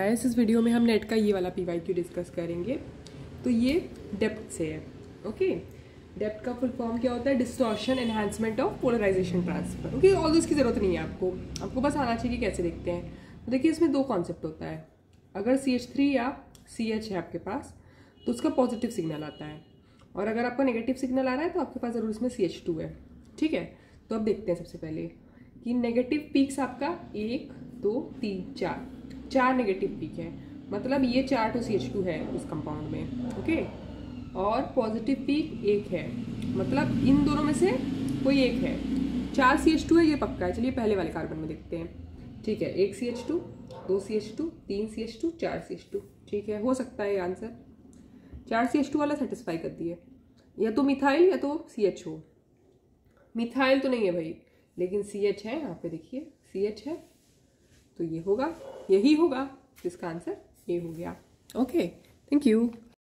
इस वीडियो में हम नेट का ये वाला पी वाई क्यू डिस्कस करेंगे। तो ये डेप्थ से है ओके डेप्थ का फुल फॉर्म क्या होता है? Distortion enhancement of polarization transfer okay all इसकी ज़रूरत नहीं है आपको। आपको बस आना चाहिए कि कैसे देखते हैं। तो देखिए, इसमें दो कॉन्सेप्ट होता है। अगर सी एच थ्री या सी एच है आपके पास तो उसका पॉजिटिव सिग्नल आता है। और अगर आपका नेगेटिव सिग्नल आ रहा है तो आपके पास ज़रूर इसमें सी एच टू है, ठीक है? तो अब देखते हैं सबसे पहले कि नेगेटिव पीक्स आपका एक, दो, तीन, चार। चार नेगेटिव पीक है मतलब ये चार टू सी एच टू है उस कंपाउंड में ओके और पॉजिटिव पीक एक है मतलब इन दोनों में से कोई एक है चार सी एच टू है ये पक्का है चलिए पहले वाले कार्बन में देखते हैं ठीक है एक सी एच टू दो सी एच टू तीन सी एच टू चार सी एच टू ठीक है हो सकता है आंसर चार सी एच टू वाला सेटिस्फाई कर दिए या तो मिथाइल या तो सी एच हो मिथाइल तो नहीं है भाई लेकिन सी एच है यहाँ पे देखिए सी एच है तो ये होगा यही होगा इसका आंसर ये हो गया। Okay thank you